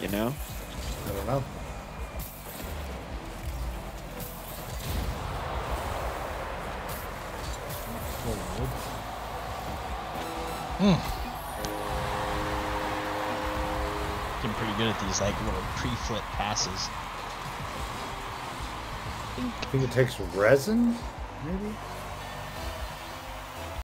You know? I don't know. Hmm. Getting pretty good at these like little pre-flip passes. I think it takes resin, maybe.